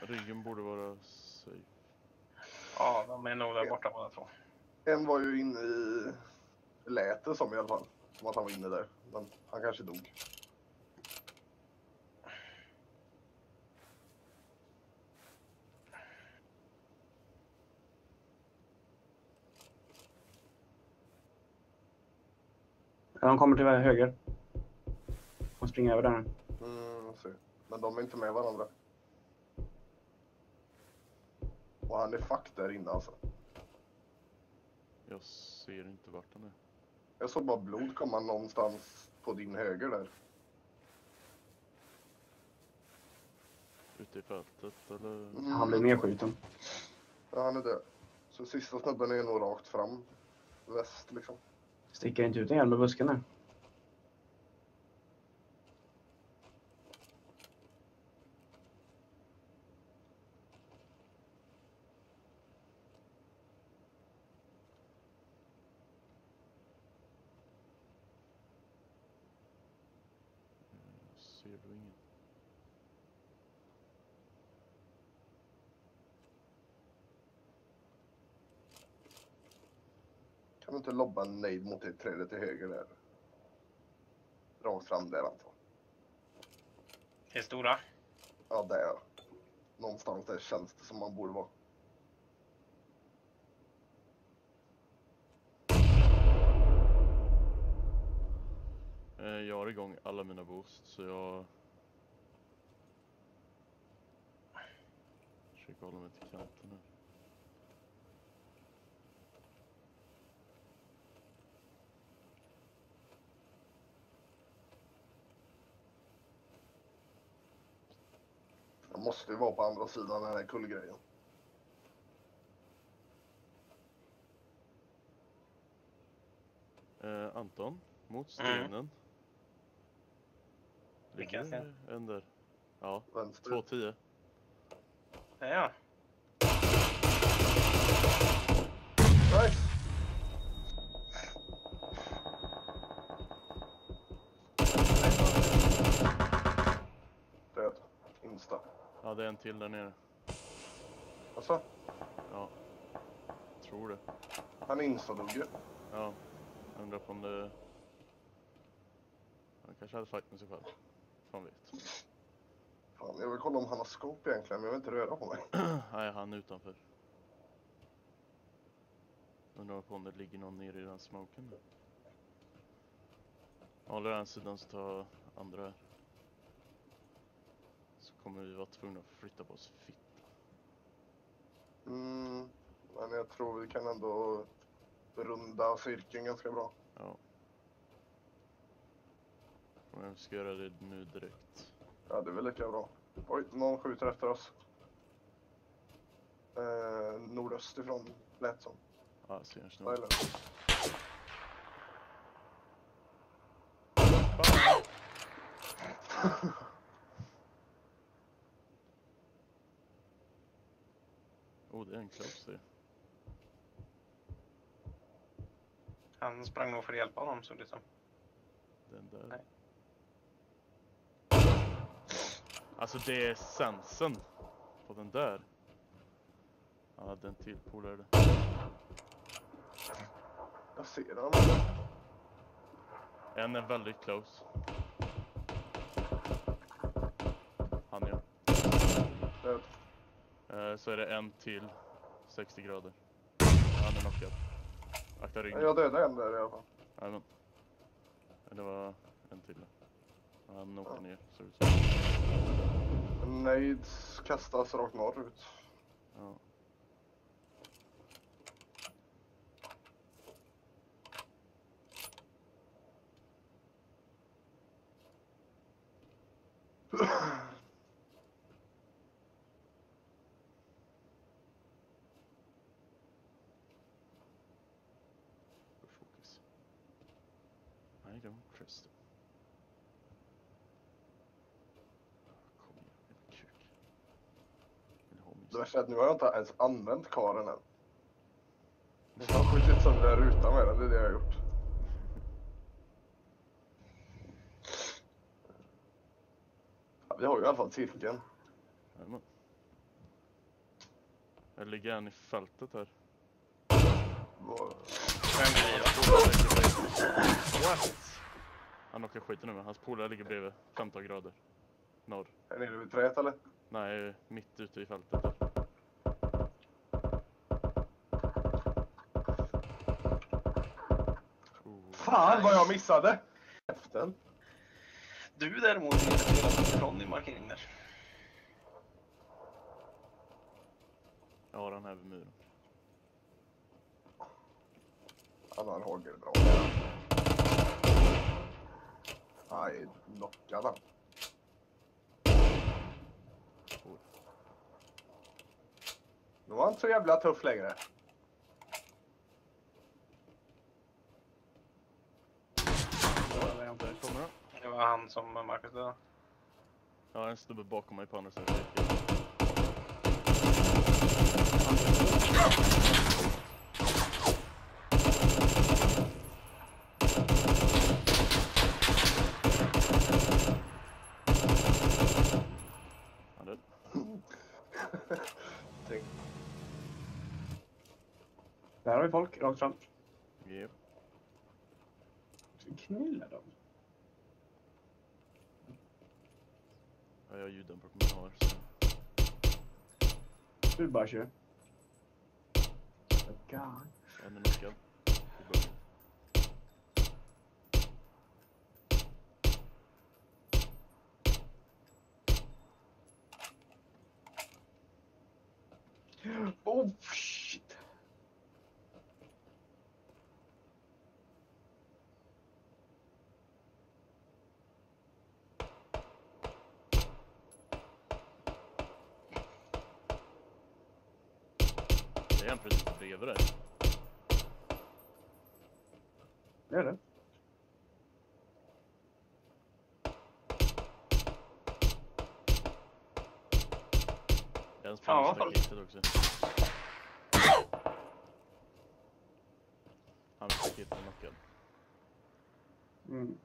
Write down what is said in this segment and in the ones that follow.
Ryggen borde vara safe. Ja, de är nog där borta båda två. En var ju inne i... Lät det som i alla fall. Som att han var inne där. Men han kanske dog. De kommer till höger. De springer över där nu. Mm, se. Men de är inte med varandra. Och han är fuck där inne alltså. Jag ser inte vart han är. Jag såg bara blod komma någonstans på din höger där. Ute i fältet eller? Mm. Han blir nedskjuten. Ja, han är död. Så sista snubben är nog rakt fram. Väst liksom. Sticker inte ut en hjälm i busken där. Ser du ingen? Kan du inte lobba en nejd mot det trädet till höger där? Rakt fram där antar Det är stora. Ja, där. Någonstans där känns det som man borde vara. Eh, Jag har igång alla mina boost så jag försöker hålla mig till kanten här. Jag måste ju vara på andra sidan den här kullgrejen. Eh, Anton, mot Mm. stenen. Vilken Ligger sten? En där. Ja, Vänster. 210. Ja, ja. Nice! Död. Insta. Ja, det är en till där nere. Alltså, Ja. Tror det. han insta-dog ju. Ja. Jag undrar på om det... Han kanske hade fight med sig själv. Fan vet. Fan, jag vill kolla om han har scope egentligen, men jag vill inte röra på mig. Nej, han är utanför. Undrar på om det ligger någon nere i den smoken nu. Håller den sidan så tar andra här. Så kommer vi vara tvungna att flytta på oss fitt. Mm, men jag tror vi kan ändå runda cirkeln ganska bra. Ja. Om jag ska göra det nu direkt. Ja, det är väl lika bra. Oj, någon skjuter efter oss. Eh, nordöst ifrån lät som. Ja, en snubbe. Silent. Oh, det är en close det. Han sprang nog för att hjälpa honom såg det som. Den där. Nej. Alltså det är sensen på den där. Ja, den till polare. Jag ser han. En är väldigt close. Han ja. Död. Eh, så är det en till 60 grader. Han är knockad. Akta ryggen. Jag dödade en där i alla fall. Jajamän. Det var en till. Han knockade Ja. ner ser ut som. Nades kastas rakt norrut. Ja. I don't trust him. Kom igen, din kuk. Vill ha min Det värsta är att nu har jag inte ens använt karen än. Jag har skjutit sönder rutan med den, det är det jag har gjort. Ja, vi har ju i alla fall cirkeln. Jajamän. Eller ligger han i fältet här? Det? What? Han åker skiten nu men hans polare ligger bredvid. 15 grader. Norr. Är nere vid träet eller? Nej, mitt ute i fältet Fan vad jag missade! Käften. Du däremot är flera meter från din markering där. Jag har han här vid muren. Han har en hagel bra. Nej, knockad han. Nu var han inte så jävla tuff längre. Som er Marcus dödade. Jag har en snubbe bakom mig på andra sidan. Han er är död. Tänk. Där har vi folk, rakt fram. Yep. Ska vi knulla dem? Ja, jag har ljuddämpare på min har. Så. Du bara kör. God. En är knockad. I början. Oh shit. Är en precis bredvid där. Det är det. Ja, springer fan. staketet också. Han staketet är knockad. Mm.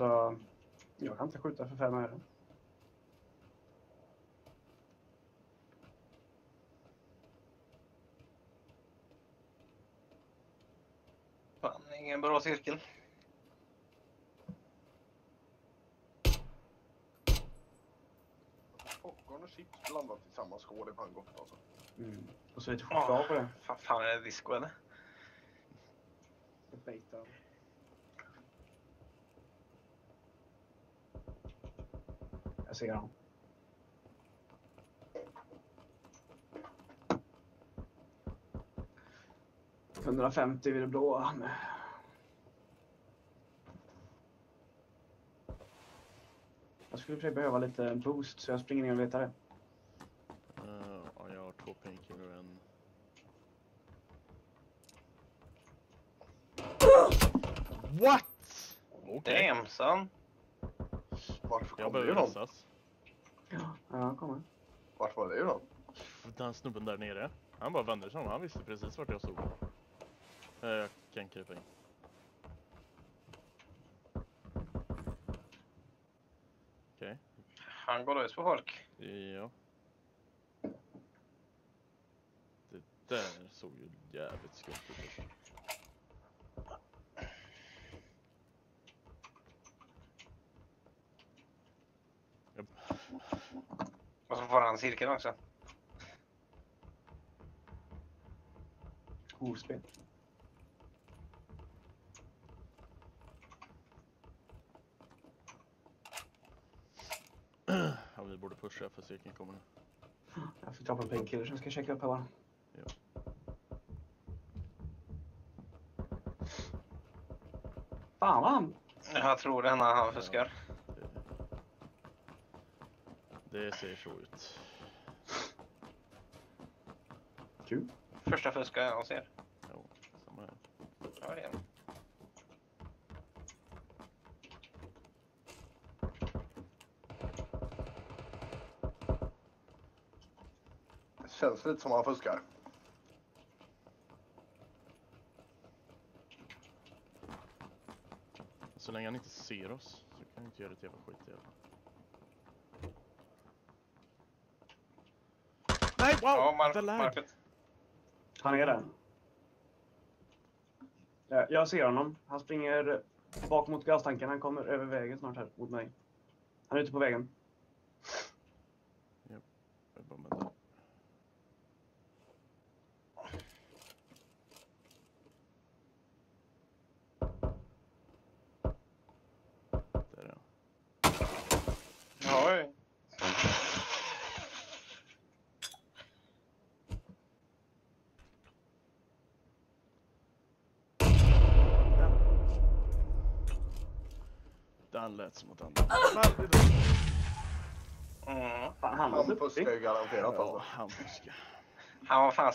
Alltså, jag kan inte skjuta för fem öre. Fan, ingen bra cirkel. Popcorn och chips blandat i samma skål är fan gott alltså. Mm. Och så lite choklad på det. Fan, fan är det disco eller? Bacon. Jag ser honom. Hundrafemtio vid det blåa. Jag skulle för behöva lite boost så jag springer ner och letar det. Uh, ja, jag har två painkiller och en... What? Okej. Damn son. Varför Jag kom det behöver någon? rensas. Ja, han kommer. Vart var det någon? Den snubben där nere. Han bara vände sig om. Han visste precis vart jag stod. Eh, Jag kan krypa in. Okej. Han går lös på folk. Ja. Det där såg ju jävligt skumt ut. Och så får han cirkeln också. Hovspel. Ja, vi borde pusha för cirkeln kommer nu. Jag fick ta på en painkiller som ska checka upp här bara. Ja. Fan vad han... Jag tror det när han fuskar. Det, ser så ut. Kul. Första fuskar jag ser. Jo, samma här. Ja, det är en. Det känns lite som han fuskar. Så länge han inte ser oss så kan vi inte göra ett jävla skit i alla fall. Nej, wow! Ja, Mar the lag! Marcus. Han är där. Ja, Jag ser honom. Han springer bak mot gastanken. Han kommer över vägen snart här mot mig. Han är ute på vägen. Jag bara med där. Där är han. Oj. Den lät som att han... Mm. Fan, han var duktig. ju garanterat Ja, alltså. han fuskar. Han var fan